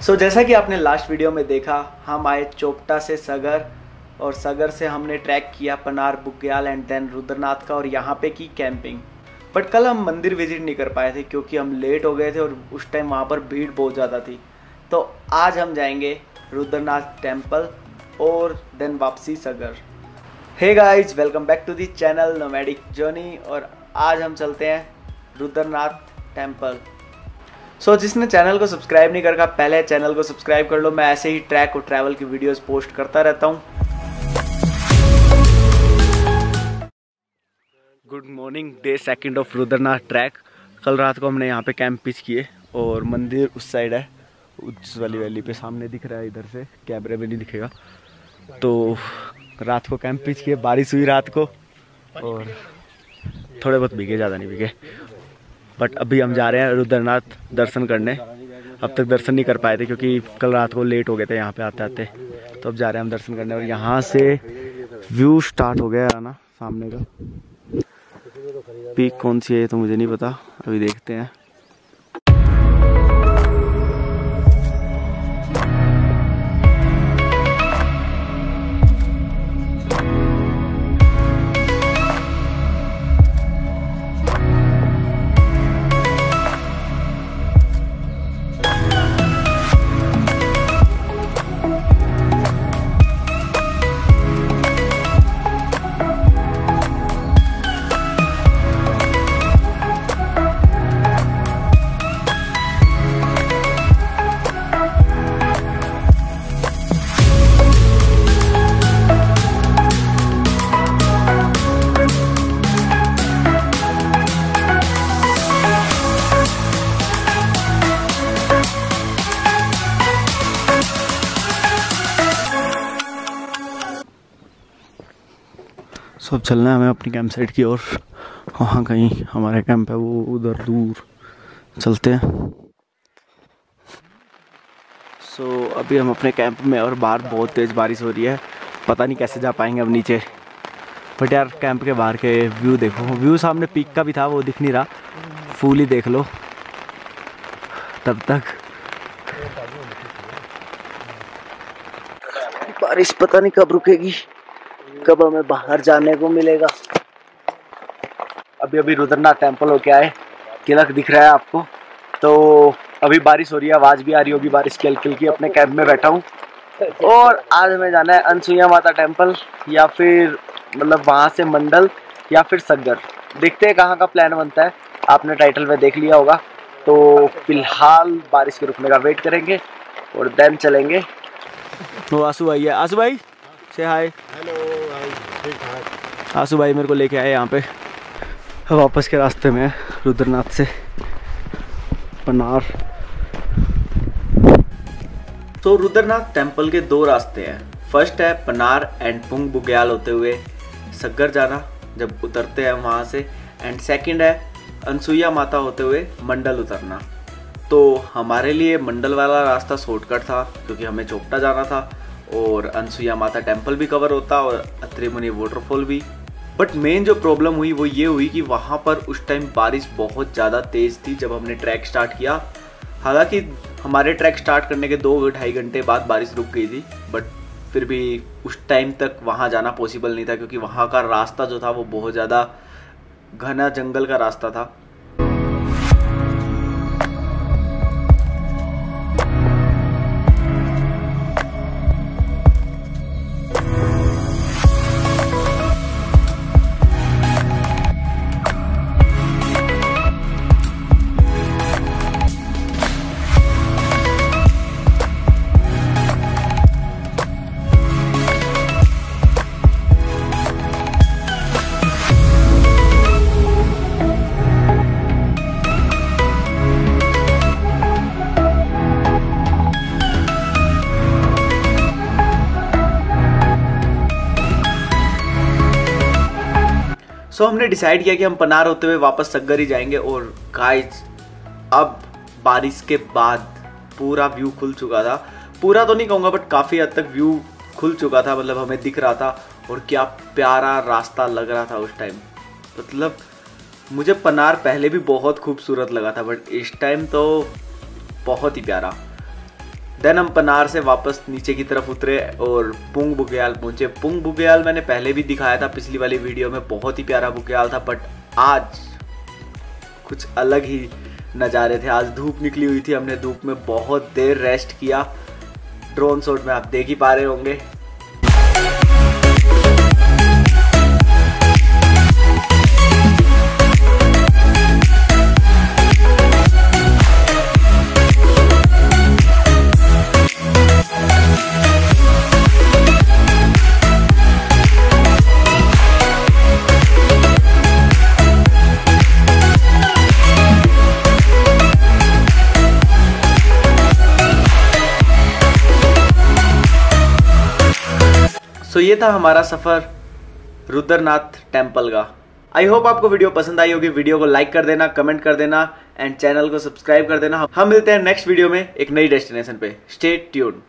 सो so, जैसा कि आपने लास्ट वीडियो में देखा हम आए चोपटा से सगर और सगर से हमने ट्रैक किया पनार बुग्याल एंड देन रुद्रनाथ का और यहाँ पे की कैंपिंग बट कल हम मंदिर विज़िट नहीं कर पाए थे क्योंकि हम लेट हो गए थे और उस टाइम वहाँ पर भीड़ बहुत ज़्यादा थी. तो आज हम जाएँगे रुद्रनाथ टेंपल और देन वापसी Sagar. Hey guys welcome back to the channel nomadic journey और आज हम चलते हैं रुद्रनाथ टेंपल सो so, जिसने चैनल को सब्सक्राइब नहीं कर पहले चैनल को सब्सक्राइब कर लो। मैं ऐसे ही ट्रैक और ट्रैवल की वीडियोस पोस्ट करता रहता हूँ। Good morning day second of Rudranath trek कल रात को हमने यहाँ पे कैंप पिच किए और मंदिर उस साइड है। उस वाली वैली पे सामने दिख रहा है इधर से कैमरे में नहीं दिखेगा। तो रात को कैंप पिच किए बारिश हुई रात को और थोड़े बहुत भीगे ज़्यादा नहीं भीगे। बट अभी हम जा रहे हैं रुद्रनाथ दर्शन करने। अब तक दर्शन नहीं कर पाए थे क्योंकि कल रात को लेट हो गए थे, यहाँ पे आते आते। तो अब जा रहे हैं हम दर्शन करने और यहाँ से व्यू स्टार्ट हो गया है ना, सामने का। पीक कौन सी है तो मुझे नहीं पता, अभी देखते हैं। सब चलना है हमें अपनी कैंप साइट की ओर। वहाँ कहीं हमारा कैंप है वो उधर दूर। चलते हैं। सो so, अभी हम अपने कैंप में और बाहर बहुत तेज़ बारिश हो रही है। पता नहीं कैसे जा पाएँगे अब नीचे। बट यार कैंप के बाहर के व्यू देखो। व्यू सामने पीक का भी था वो दिख नहीं रहा। फूल ही देख लो। तब तक। बारिश पता नहीं कब रुकेगी। कब हमें बाहर जाने को मिलेगा? अभी अभी रुद्रनाथ टेंपल होके आए। तिलक दिख रहा है आपको। तो अभी बारिश हो रही है, आवाज़ भी आ रही होगी बारिश की हल्की की। अपने कैंप में बैठा हूँ। और आज हमें जाना है अनसुईया माता टेंपल या फिर मतलब वहाँ से मंडल, या फिर सग्गर। देखते हैं कहाँ का प्लान बनता है। आपने टाइटल में देख लिया होगा। तो फ़िलहाल बारिश के रुकने का वेट करेंगे और देन चलेंगे। तो आँसू भाई है। आँसू भाई से हाय आँसू भाई मेरे को लेके आए यहाँ पे। वापस के रास्ते में रुद्रनाथ से पनार। तो रुद्रनाथ टेंपल के दो रास्ते हैं। फ़र्स्ट है पनार एंड पुंग बुग्याल होते हुए सग्गर जाना, जब उतरते हैं वहाँ से। एंड सेकंड है अनसुईया माता होते हुए मंडल उतरना। तो हमारे लिए मंडल वाला रास्ता शॉर्टकट था, क्योंकि हमें चोपटा जाना था। और अनसुईया माता टेंपल भी कवर होता और अत्रे मुनि वाटरफॉल भी। बट मेन जो प्रॉब्लम हुई, वो ये हुई कि वहाँ पर उस टाइम बारिश बहुत ज़्यादा तेज़ थी जब हमने ट्रैक स्टार्ट किया। हालाँकि हमारे ट्रैक स्टार्ट करने के दो ढाई घंटे बाद बारिश रुक गई थी बट फिर भी उस टाइम तक वहाँ जाना पॉसिबल नहीं था क्योंकि वहाँ का रास्ता जो था, वो बहुत ज़्यादा घना जंगल का रास्ता था। सो हमने डिसाइड किया कि हम पनार होते हुए वापस सग्गर ही जाएँगे और गाइस अब बारिश के बाद पूरा व्यू खुल चुका था। पूरा तो नहीं कहूँगा बट काफ़ी हद तक व्यू खुल चुका था मतलब हमें दिख रहा था और क्या प्यारा रास्ता लग रहा था उस टाइम मतलब मुझे पनार पहले भी बहुत खूबसूरत लगा था बट इस टाइम तो बहुत ही प्यारा। देन हम पनार से वापस नीचे की तरफ़ उतरे और पुंग बुग्याल पहुँचे। पुंग बुग्याल मैंने पहले भी दिखाया था, पिछली वाली वीडियो में बहुत ही प्यारा बुग्याल था बट आज कुछ अलग ही नज़ारे थे। आज धूप निकली हुई थी, हमने धूप में बहुत देर रेस्ट किया। ड्रोन शॉट में आप देख ही पा रहे होंगे। सो ये था हमारा सफ़र रुद्रनाथ टेंपल का। आई होप आपको वीडियो पसंद आई होगी। वीडियो को लाइक कर देना कमेंट कर देना एंड चैनल को सब्सक्राइब कर देना। हम मिलते हैं नेक्स्ट वीडियो में एक नई डेस्टिनेशन पे। Stay tune